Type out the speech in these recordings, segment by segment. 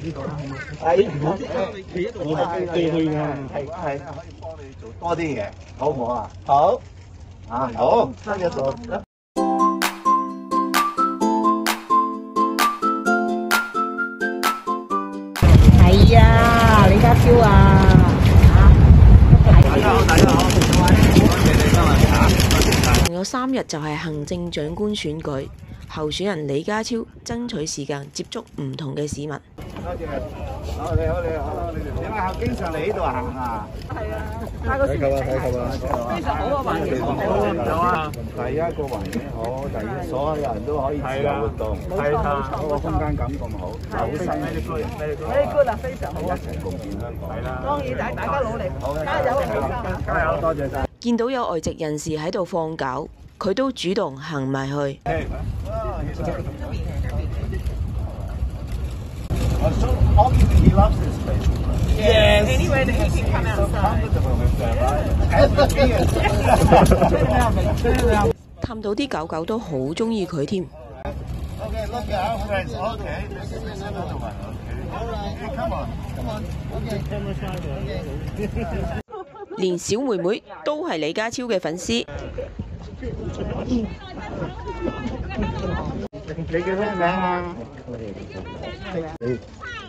呢個啦，好嘛？係企喺度，我哋對去㗎。係係可以幫你做多啲嘢，好唔好啊？好啊，好，新一座。係啊，李家超啊！大家好，大家好，多謝你今日啊，多謝晒。仲有三日就係行政長官選舉，候選人李家超爭取時間接觸唔同嘅市民。多謝，好你好你好，你哋點解經常嚟呢度行啊？係啊，帶個睇球啊睇球啊！非常好啊，環境好好啊！第一個環境好，第二所有人都可以自由活動，係啊嗰個空間感咁好，好新嘅居，，very good 啊，非常好啊！一齊共建香港。係啦，當然大大家努力，加油，加油，多謝晒。見到有外籍人士喺度放狗，佢都主動行埋去。探到啲狗狗都好中意佢添，連小妹妹都係李家超嘅粉絲。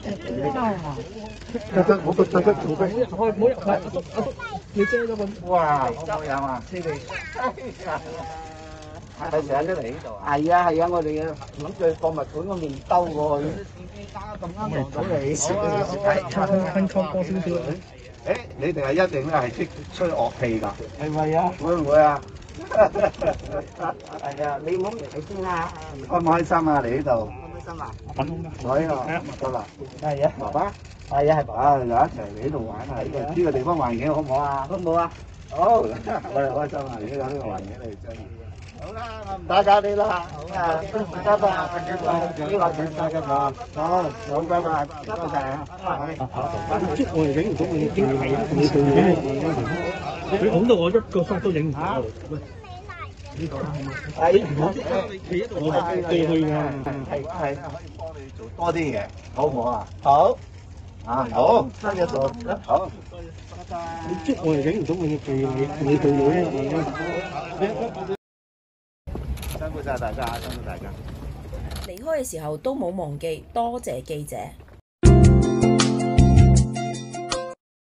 得得，我得得得，做咩？唔好入，你遮咗個。哇，好唔好飲啊？知你。係成日都嚟呢度啊？係啊係啊，我哋諗住博物館嗰面兜過去。咁啱望到你。好啊好啊。分開多少少。誒，你哋係一定咧係識吹乐器噶？系咪啊？会唔会啊？系啊，你唔好嚟先啦。開唔开心啊？嚟呢度？開唔開心啊？得啦。係啊，爸爸。係啊，係爸爸，又一齊嚟呢度玩啊！呢個呢個地方環境好唔好啊？好唔好啊？好，我哋開心啊！而家有呢個環境嚟真係。好啦，我唔打攪你啦。好啊，拜拜。呢個請大家好，好，好，拜拜，多謝啊。即我哋影唔到你經係啊，你到我一個忽都影唔到。喂，呢個啦，好嘛？係，企喺度，我哋對去㗎。係係可以幫你做多啲嘢，好唔好啊？好。啊，好，新一座，好。拜拜。即我哋影唔到你對你你對嘅。辛苦晒大家，辛苦大家。離開嘅時候都冇忘記多謝記者。